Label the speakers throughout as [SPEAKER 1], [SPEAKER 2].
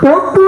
[SPEAKER 1] Quốc.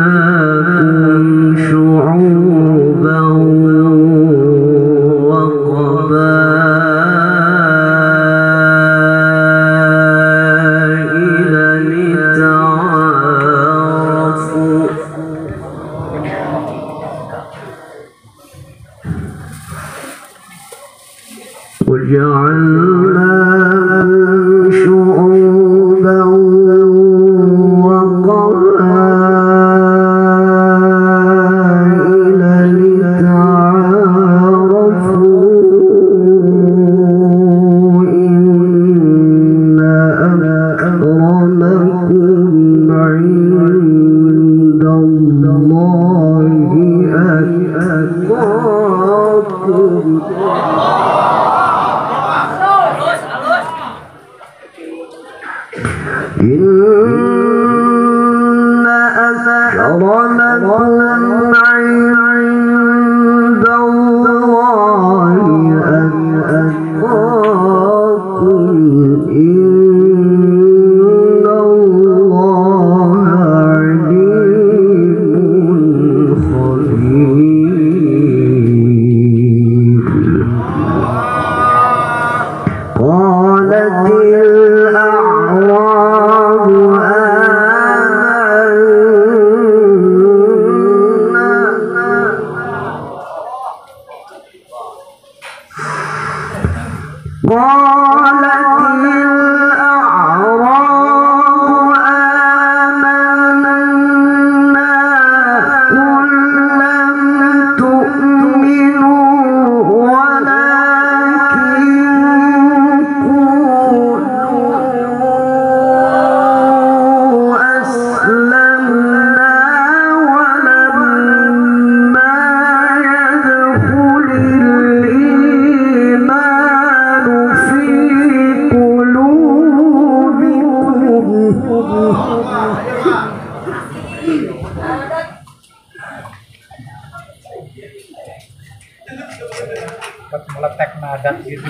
[SPEAKER 1] وجعلناكم
[SPEAKER 2] Hare padat gitu.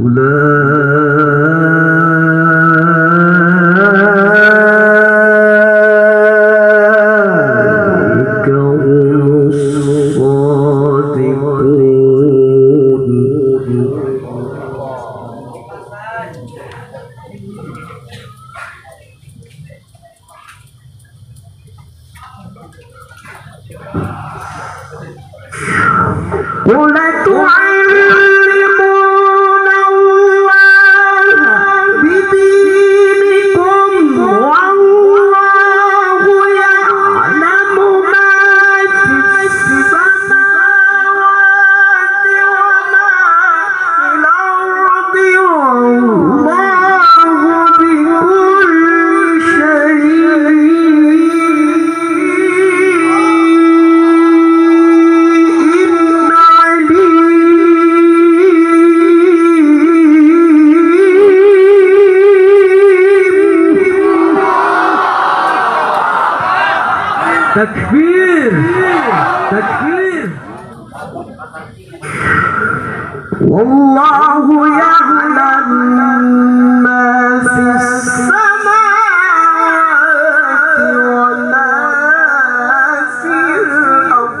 [SPEAKER 1] Hallelujah. تكفير. تكفير. والله يعلم ما في السماوات وما في الأرض.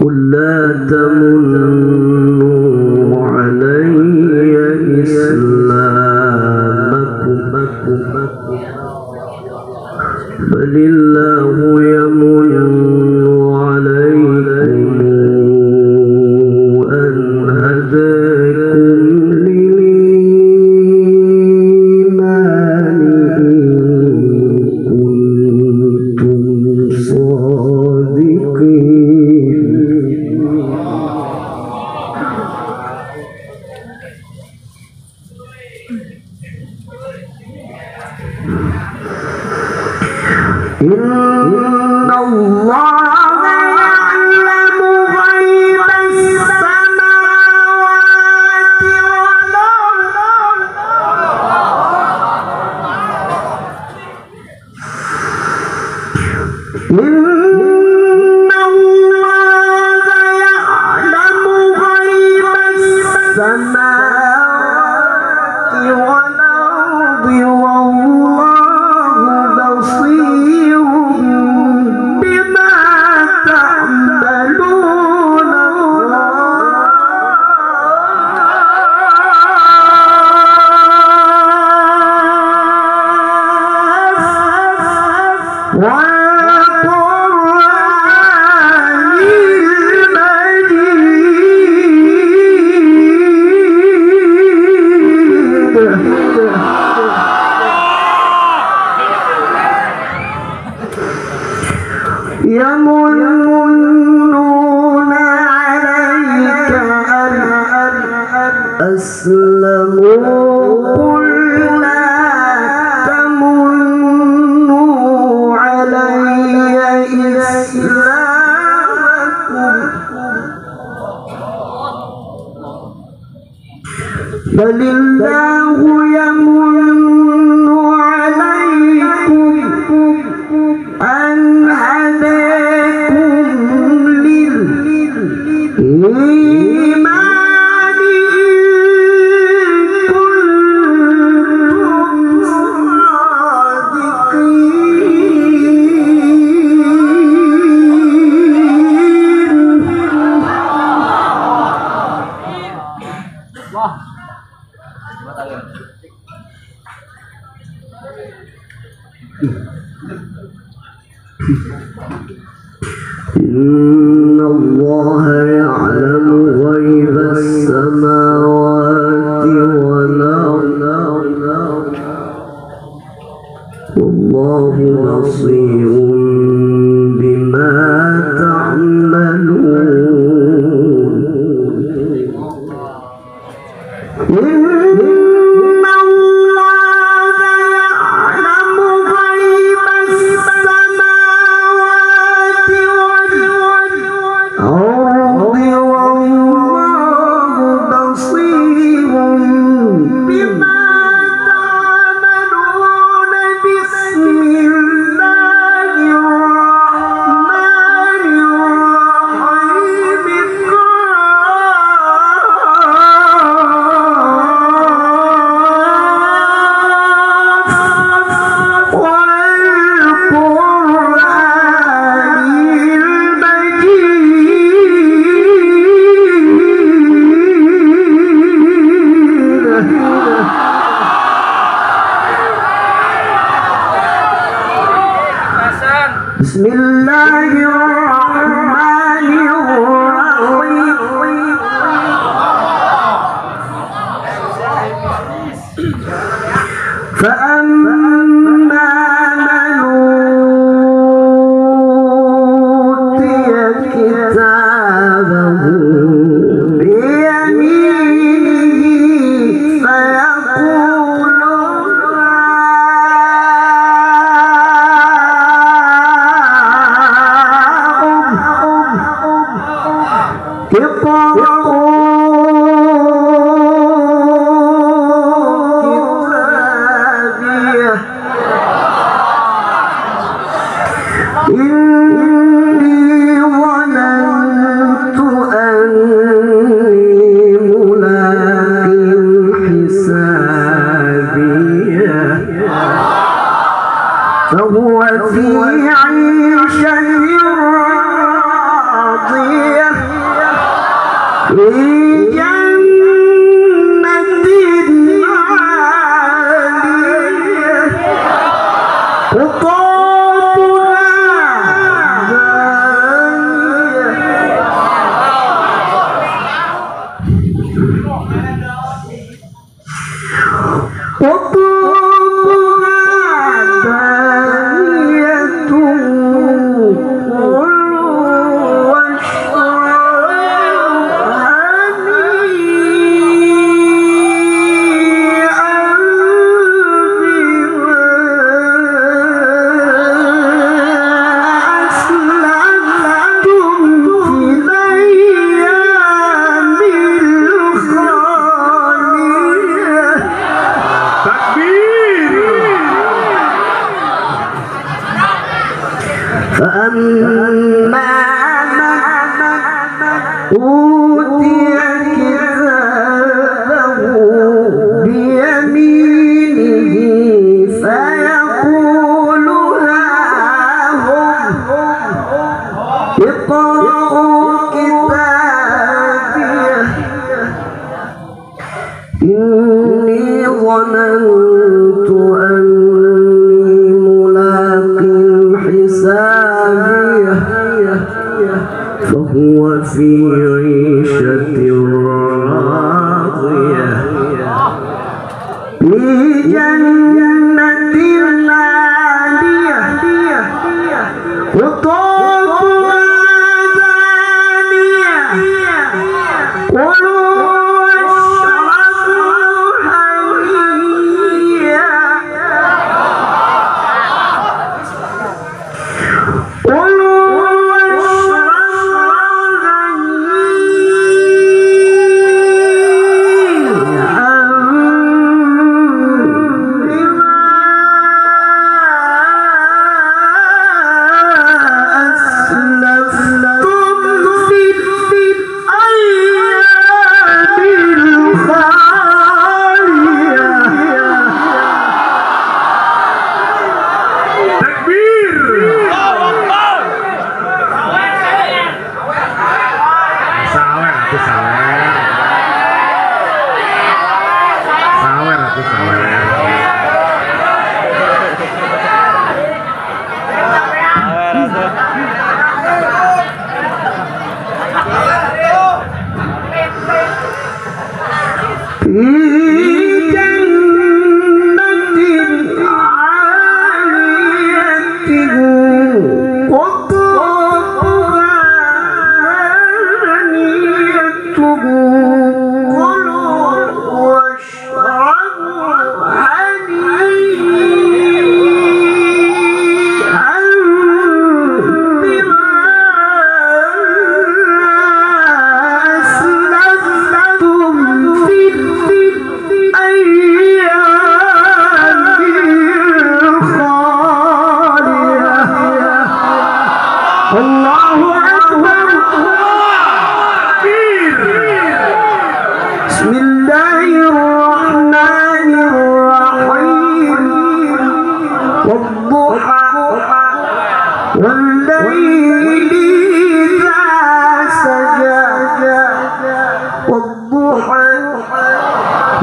[SPEAKER 1] قل لا تمنوا إن الله Wow. والله بصير. فأما من في عيشة راضية في جنة عالية وطال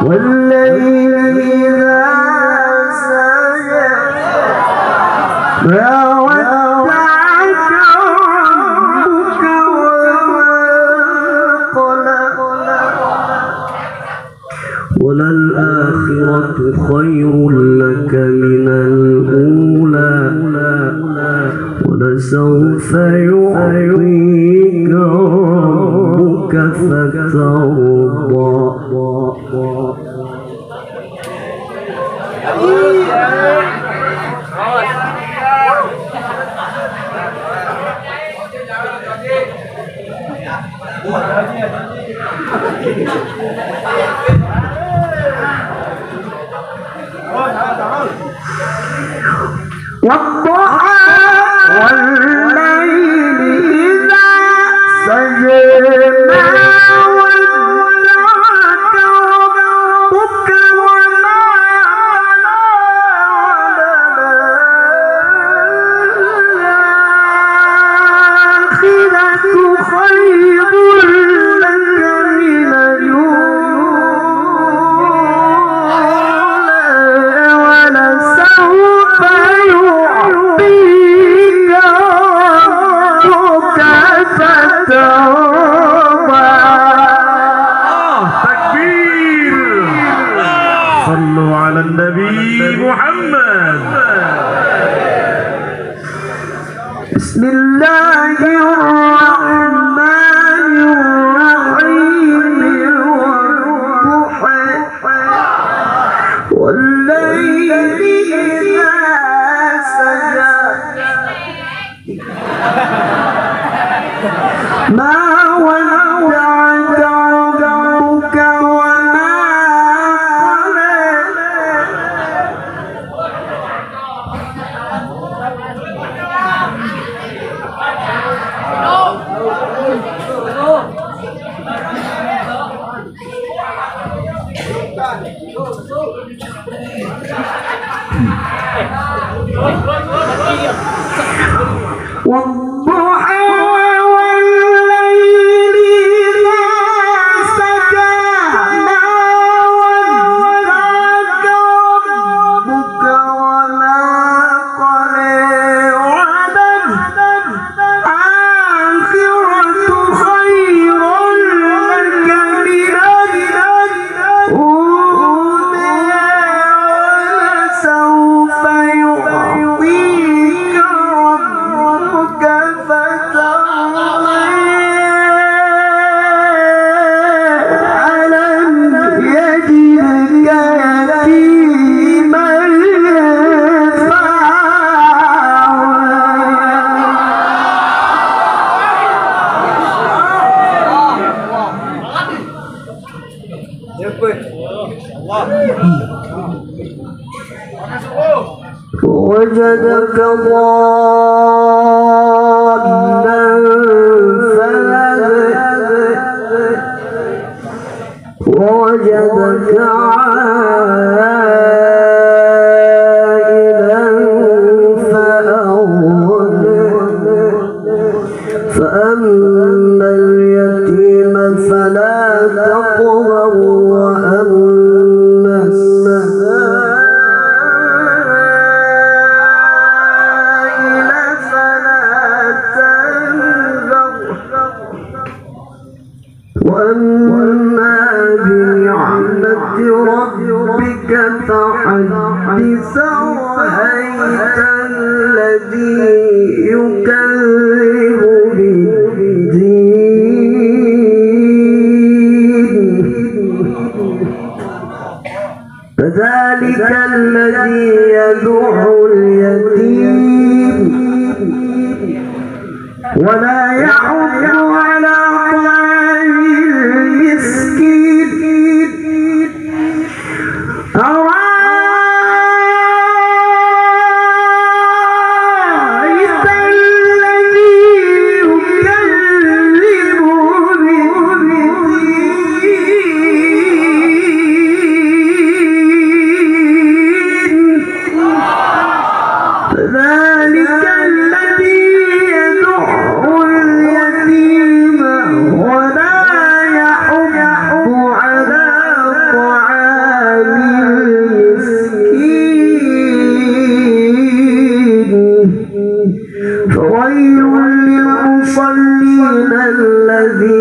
[SPEAKER 1] والليل إذا سجى Obrigado. Lord. الذي